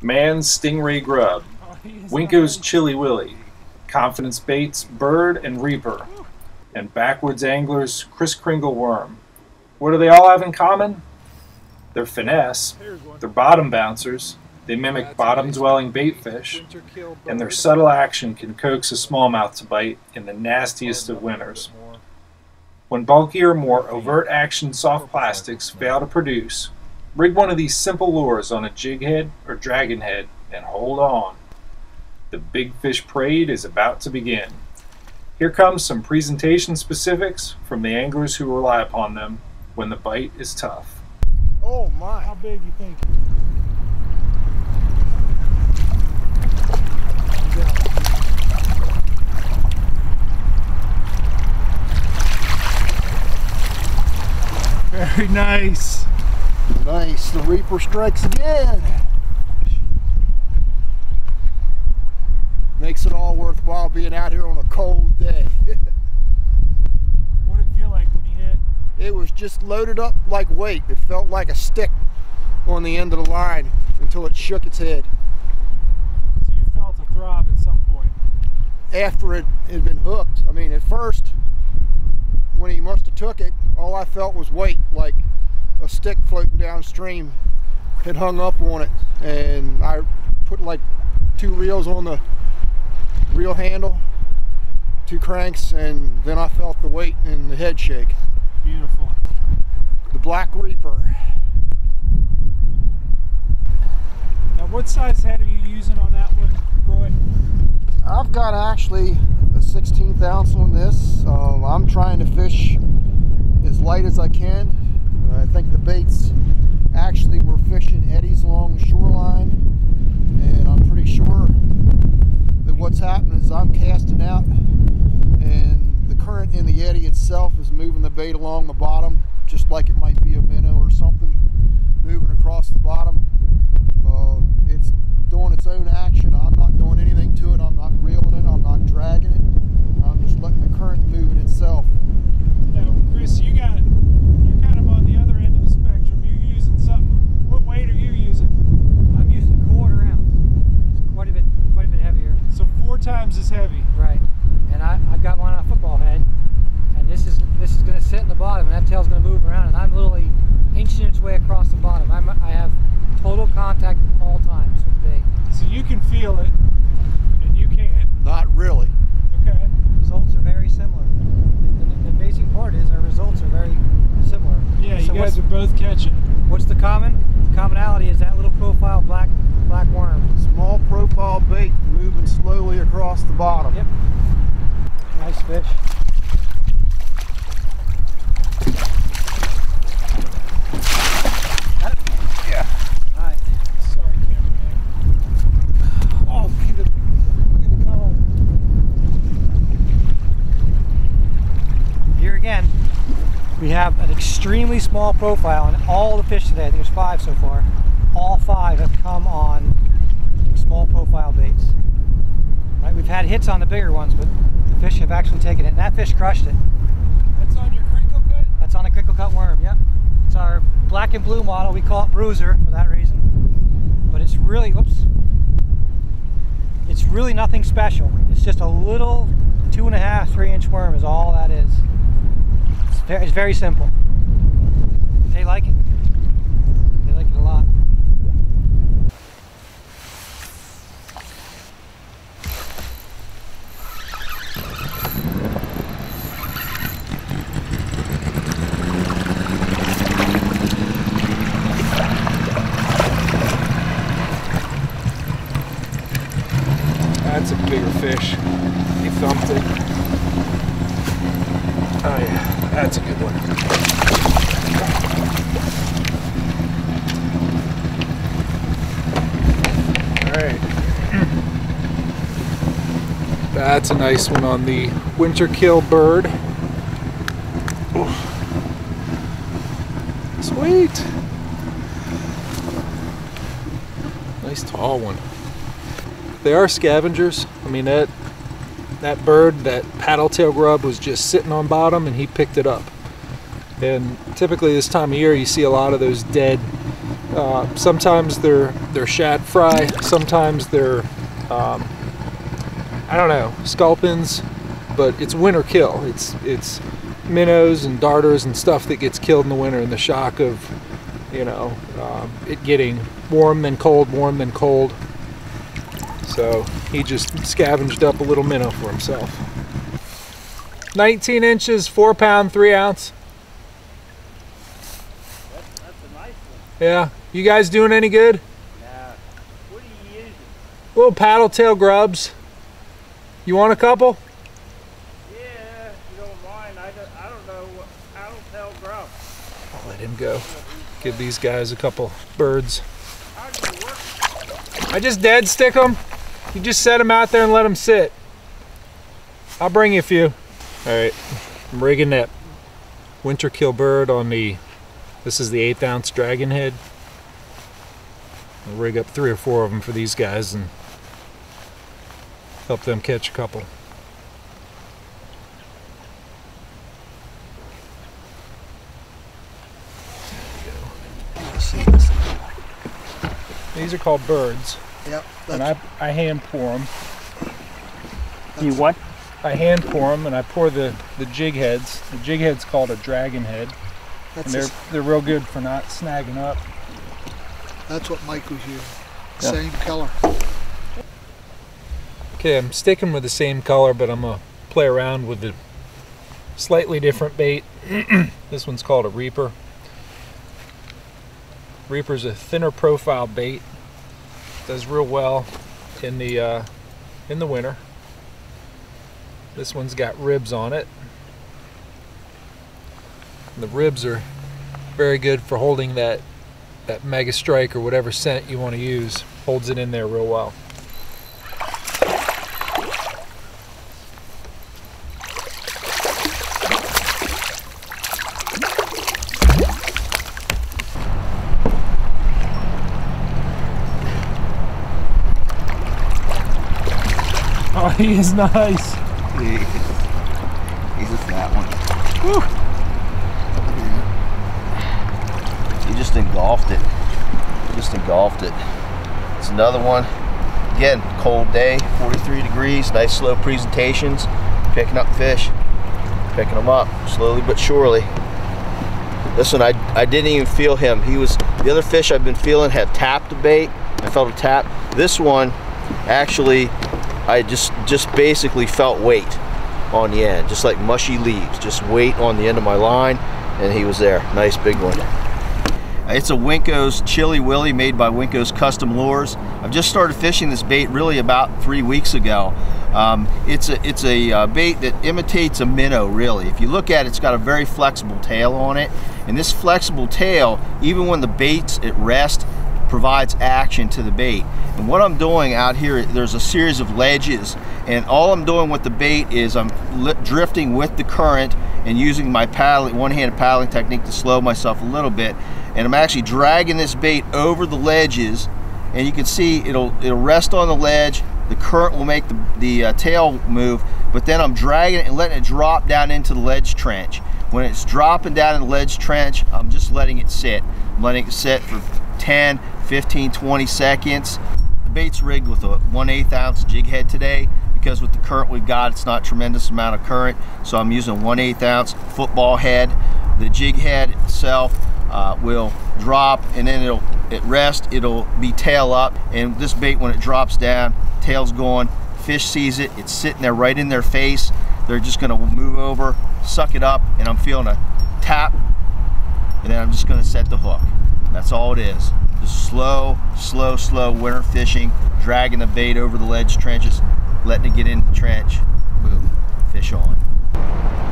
Mann's Stingray Grub, Winko's Chili Willy, Confidence Baits Bird and Reaper, and Backwoods Anglers Kris Kringle Worm. What do they all have in common? They're finesse, they're bottom bouncers, they mimic bottom dwelling bait fish, and their subtle action can coax a smallmouth to bite in the nastiest of winters. When bulkier, more overt action soft plastics fail to produce, rig one of these simple lures on a jig head or dragon head and hold on. The Big Fish Parade is about to begin. Here comes some presentation specifics from the anglers who rely upon them when the bite is tough. Oh my. How big you think? Very nice. Nice. The Reaper strikes again. Makes it all worthwhile being out here on a cold day. What did it feel like when you hit? it was just loaded up like weight. It felt like a stick on the end of the line until it shook its head. So you felt a throb at some point. After it had been hooked, I mean, at first, when he must have took it, all I felt was weight, like a stick floating downstream had hung up on it. And I put like two reels on the reel handle, two cranks, and then I felt the weight and the head shake. Beautiful. The Black Reaper. Now, what size head are you using on that one, Roy? I've got actually a 16th ounce on this. Um, I'm trying to fish as light as I can. Uh, I think the baits actually were fishing eddies along the shoreline, and I'm pretty sure that what's happening is I'm casting out, and the current in the eddy itself is moving the bait along the bottom, just like it might be a minnow or something moving across the bottom. Uh, it's doing its own action. I'm not doing anything to it. I'm not reeling it. I'm not dragging it. I'm just letting the current move it itself. Now, Chris, you got you're kind of on the other end of the spectrum. You're using something. What weight are you using? I'm using a quarter ounce. It's quite a bit, quite a bit heavier. So four times as heavy. Right. And I, I've got one on a football head, and this is this is going to sit in the bottom, and that tail's going to move around, and I'm literally inching its way across the bottom. I'm, I have total contact all times with the bait. So you can feel it, and you can't. Not really. Okay. Results are very similar. The, the, the amazing part is our results are very similar. Yeah, So you what's, guys are both catching. what's the common? The commonality is that little profile black black worm. Small profile bait moving slowly across the bottom. Yep. Nice fish. Yeah. Sorry, cameraman. Oh, look at the. Here again, we have an extremely small profile, and all the fish today, there's five so far, all five have come on small profile baits. Right, we've had hits on the bigger ones, but fish have actually taken it, and that fish crushed it. That's on your crinkle cut. That's on a crinkle cut worm, yep. It's our black and blue model. We call it Bruiser for that reason. But it's really, whoops. It's really nothing special. It's just a little two and a half, three inch worm is all that is. It's very, it's very simple. They like it. They like it a lot. That's a bigger fish. He thumped it. Oh yeah, that's a good one. All right. That's a nice one on the winter kill bird. Sweet. Nice tall one. They are scavengers. I mean that that bird, that paddle-tail grub was just sitting on bottom and he picked it up. And typically this time of year you see a lot of those dead Uh, sometimes they're they're shad fry. Sometimes they're um, I don't know sculpins, but it's winter kill. It's it's minnows and darters and stuff that gets killed in the winter in the shock of you know um, it getting warm then cold, warm then cold. So he just scavenged up a little minnow for himself. 19 inches, four pound, three ounce. That's a nice one. Yeah. You guys doing any good? Nah. What are you using? Little paddle tail grubs. You want a couple? Yeah, you don't mind. I don't, I don't know what, I don't tell grub. I'll let him go. Give these guys a couple birds. How do you work? I just dead stick them. You just set them out there and let them sit. I'll bring you a few. All right, I'm rigging that winter kill bird on the, this is the eighth ounce dragon head. I'll rig up three or four of them for these guys and help them catch a couple. These are called birds, Yep. and I, I hand pour them. You what? I hand pour them, and I pour the, the jig heads. The jig head's called a dragon head, and That's, they're his- they're real good for not snagging up. that's what Mike was using. Yeah. Same color. Okay, I'm sticking with the same color, but I'm gonna play around with the slightly different bait. this one's called a Reaper. Reaper's a thinner profile bait. Does real well in the uh, in the winter. This one's got ribs on it. And the ribs are very good for holding that that mega strike or whatever scent you want to use. Holds it in there real well. he is nice. He's a fat one. He just engulfed it. Just engulfed it. It's another one. Again, cold day, 43 degrees, nice slow presentations. Picking up fish, picking them up slowly but surely. This one, I, I didn't even feel him. He was, the other fish I've been feeling had tapped the bait. I felt a tap. This one, actually, I just, just basically felt weight on the end, just like mushy leaves, just weight on the end of my line, and he was there. Nice big one. It's a Winko's Chili Willy made by Winko's Custom Lures. I've just started fishing this bait really about three weeks ago. Um, it's a, it's a uh, bait that imitates a minnow really. If you look at it, it's got a very flexible tail on it. And this flexible tail, even when the bait's at rest, provides action to the bait. And what I'm doing out here, there's a series of ledges, and all I'm doing with the bait is I'm drifting with the current and using my paddling, one-handed paddling technique to slow myself a little bit. And I'm actually dragging this bait over the ledges, and you can see it'll it'll rest on the ledge. The current will make the, the uh, tail move, but then I'm dragging it and letting it drop down into the ledge trench. When it's dropping down in the ledge trench, I'm just letting it sit. I'm letting it sit for 10, 15, 20 seconds. The bait's rigged with a 1 8 ounce jig head today because with the current we've got, it's not a tremendous amount of current. So I'm using a 1 8 ounce football head. The jig head itself uh, will drop and then it'll at rest. It'll be tail up and this bait when it drops down tail's going fish sees it. It's sitting there right in their face. They're just going to move over suck it up and I'm feeling a tap. And then I'm just going to set the hook. That's all it is slow slow slow winter fishing dragging the bait over the ledge trenches letting it get into the trench. Boom. Fish on